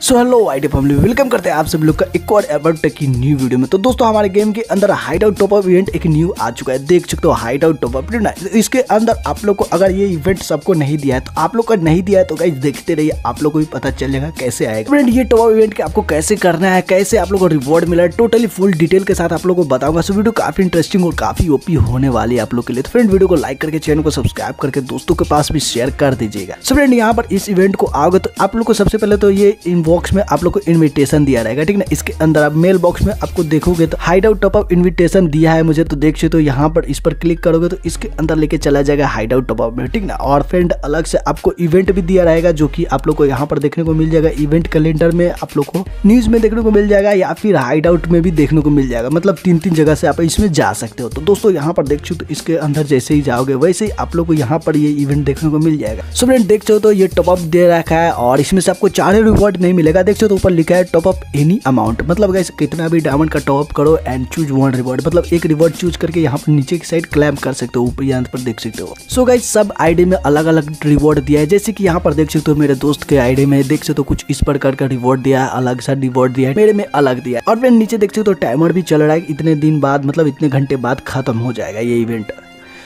So hello ID family welcome करते हैं आप सब लोग का एक और एबर्ट की न्यू वीडियो में। तो दोस्तों, हमारे गेम के अंदर hide out top up event एक न्यू आ चुका है। देख सकते हो हाइड आउट टॉप अप इसके अंदर आप लोग को अगर ये इवेंट सबको नहीं दिया है तो आप लोग का नहीं दिया है तो गाइज़ देखते रहिए। आप लोग को भी पता चलेगा कैसे आएगा फ्रेंड ये टॉप अप इवेंट के आपको कैसे करना है, कैसे आप लोग को रिवॉर्ड मिला है टोटली फुल डिटेल के साथ आप लोग को बताऊँगा। सो वीडियो काफ़ी इंटरेस्टिंग और काफ़ी ओपी होने वाली है आप लोग के लिए। तो फ्रेंड वीडियो को लाइक करके चैनल को सब्सक्राइब करके दोस्तों के पास भी शेयर कर दीजिएगा। सो फ्रेंड यहाँ पर इस इवेंट को आओगे तो आप लोग को सबसे पहले तो ये इनबॉक्स में आप लोग को इन्विटेशन दिया रहेगा, ठीक ना? इसके अंदर आप मेल बॉक्स में आपको देखोगे तो hide out top up invitation दिया है मुझे तो देख तो यहाँ पर इस पर क्लिक करोगे तो इसके अंदर लेके चला जाएगा हाइड आउट टॉपअप में, ठीक ना? और फ्रेंड अलग से आपको इवेंट भी दिया रहेगा जो कि आप लोग को यहाँ पर देखने को मिल जाएगा इवेंट कैलेंडर में आप लोग को न्यूज़ में देखने को मिल जाएगा या फिर हाइड आउट में भी देखने को मिल जाएगा मतलब तीन तीन जगह से आप इसमें जा सकते हो। तो दोस्तों, यहाँ पर देख तो इसके अंदर जैसे ही जाओगे, वैसे ही आप लोग को यहाँ पर ये इवेंट देखने को मिल जाएगा। सो फ्रेंड देख तो ये टॉपअप दे रखा है और इसमें से आपको चार रिवॉर्ड नहीं मिलेगा। देख तो ऊपर लिखा है टॉप अप एनी अमाउंट मतलब गैस कितना भी डायमंड का टॉप करो एंड चूज़ वन रिवॉर्ड मतलब एक रिवॉर्ड चूज़ करके यहाँ पर नीचे की साइड क्लैम कर सकते हो, ऊपर यहाँ पर देख सकते हो। सो गाइज़ सब आईडी में अलग अलग रिवॉर्ड दिया है। जैसे कि यहाँ पर देख सकते हो, मेरे दोस्त के आईडी में देख सकते हो, कुछ इस प्रकार का रिवॉर्ड दिया है, अलग सा रिवॉर्ड दिया है, मेरे में अलग दिया है। और फिर नीचे देख सकते हो टाइमर भी चल रहा है। इतने दिन बाद मतलब इतने घंटे बाद खत्म हो जाएगा ये इवेंट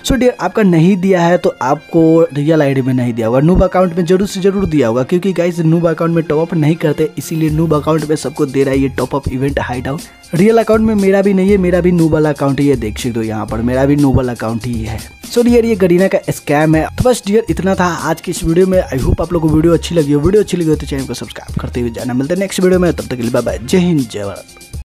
सो डियर आपका नहीं दिया है तो आपको रियल आईडी में नहीं दिया होगा। नूब अकाउंट में ज़रूर से ज़रूर दिया होगा, क्योंकि गाइस नूब अकाउंट में टॉपअप नहीं करते, इसीलिए नूब अकाउंट में सबको दे रहा है ये top up event hide out real account में मेरा भी नहीं है, मेरा भी नूब वाला अकाउंट ही है, देख सकते हो यहाँ पर, मेरा भी नूब वाला अकाउंट ही है। सो डियर ये गरीना का स्कैम है। तो बस डियर इतना था आज की इस वीडियो में। आई होप आप लोग को वीडियो अच्छी लगी हो। वीडियो अच्छी लगी हो तो चैनल को सब्सक्राइब करते हुए जाना। मिलते हैं नेक्स्ट वीडियो में, तब तक के लिए बाय जय हिंद, जय भारत।